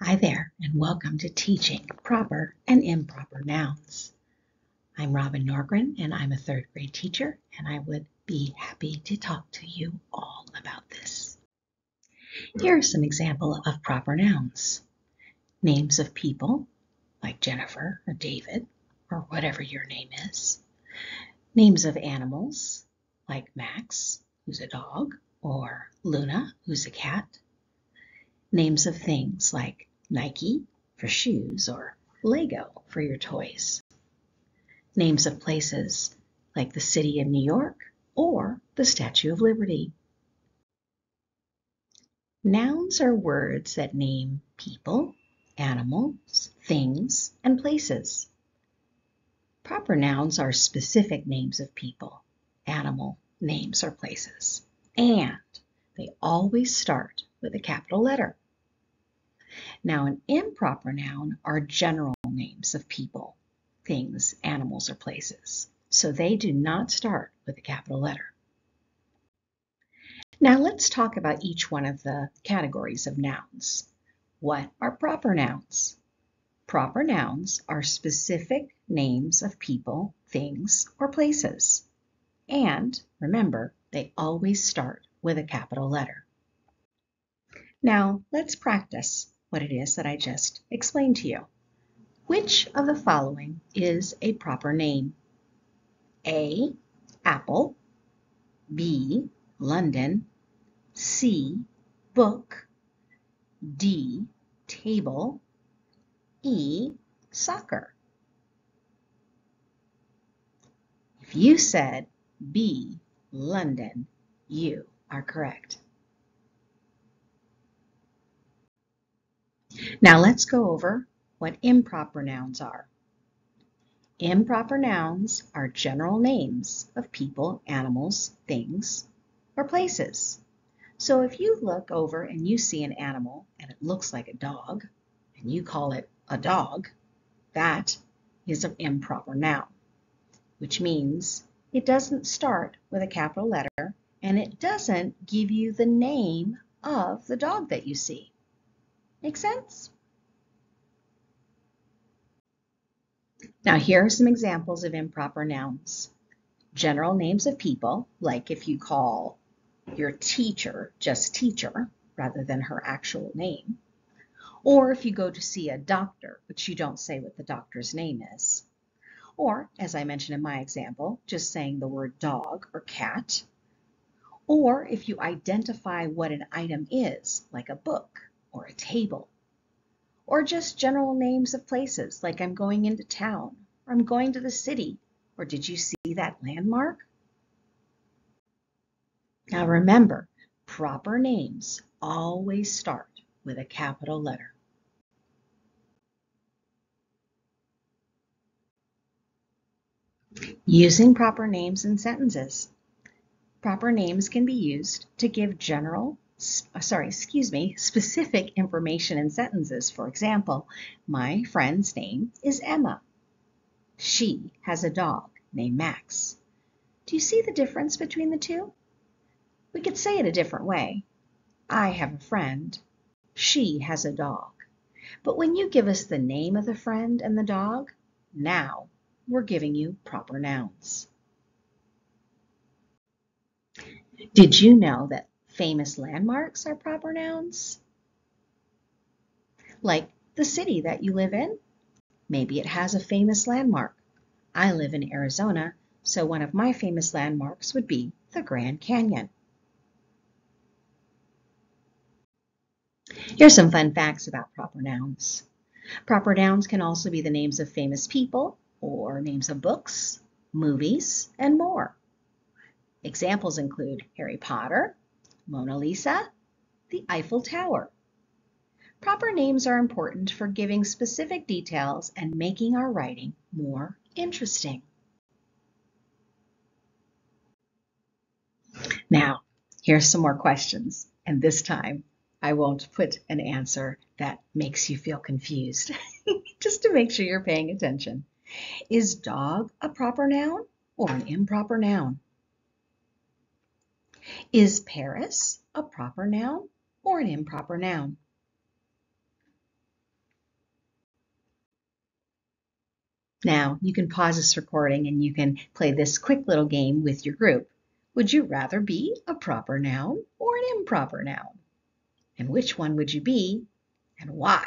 Hi there, and welcome to Teaching Proper and Improper Nouns. I'm Robin Norgren, and I'm a third grade teacher, and I would be happy to talk to you all about this. Here are some examples of proper nouns. Names of people, like Jennifer or David, or whatever your name is. Names of animals, like Max, who's a dog, or Luna, who's a cat. Names of things like Nike for shoes or Lego for your toys. Names of places like the city of New York or the Statue of Liberty. Nouns are words that name people, animals, things, and places. Proper nouns are specific names of people, animal, names, or places, and they always start with a capital letter. Now, an improper noun are general names of people, things, animals, or places, so they do not start with a capital letter. Now, let's talk about each one of the categories of nouns. What are proper nouns? Proper nouns are specific names of people, things, or places. And remember, they always start with a capital letter. Now, let's practice what it is that I just explained to you. Which of the following is a proper name? A. Apple. B. London. C. Book. D. Table. E. Soccer. If you said B. London, you are correct. Now let's go over what improper nouns are. Improper nouns are general names of people, animals, things, or places. So if you look over and you see an animal and it looks like a dog, and you call it a dog, that is an improper noun, which means it doesn't start with a capital letter and it doesn't give you the name of the dog that you see. Make sense? Now here are some examples of improper nouns. General names of people, like if you call your teacher just teacher rather than her actual name. Or if you go to see a doctor, but you don't say what the doctor's name is. Or, as I mentioned in my example, just saying the word dog or cat. Or if you identify what an item is, like a book or a table, or just general names of places like I'm going into town, or I'm going to the city, or did you see that landmark? Now remember, proper names always start with a capital letter. Using proper names in sentences. Proper names can be used to give general sorry, excuse me, specific information in sentences. For example, my friend's name is Emma. She has a dog named Max. Do you see the difference between the two? We could say it a different way. I have a friend. She has a dog. But when you give us the name of the friend and the dog, now we're giving you proper nouns. Did you know that Famous landmarks are proper nouns. Like the city that you live in. Maybe it has a famous landmark. I live in Arizona, so one of my famous landmarks would be the Grand Canyon. Here's some fun facts about proper nouns. Proper nouns can also be the names of famous people or names of books, movies, and more. Examples include Harry Potter, Mona Lisa, the Eiffel Tower. Proper names are important for giving specific details and making our writing more interesting. Now, here's some more questions, and this time I won't put an answer that makes you feel confused, just to make sure you're paying attention. Is dog a proper noun or an improper noun? Is Paris a proper noun or an improper noun? Now, you can pause this recording and you can play this quick little game with your group. Would you rather be a proper noun or an improper noun? And which one would you be and why?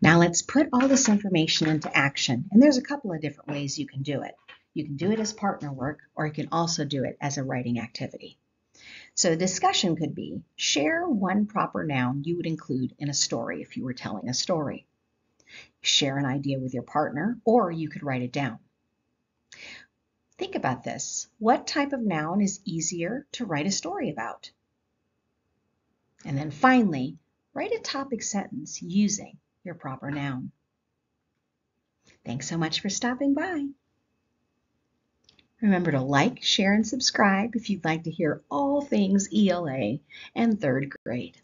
Now let's put all this information into action. And there's a couple of different ways you can do it. You can do it as partner work, or you can also do it as a writing activity. So discussion could be share one proper noun you would include in a story if you were telling a story. Share an idea with your partner, or you could write it down. Think about this. What type of noun is easier to write a story about? And then finally, write a topic sentence using your proper noun. Thanks so much for stopping by. Remember to like, share, and subscribe if you'd like to hear all things ELA and third grade.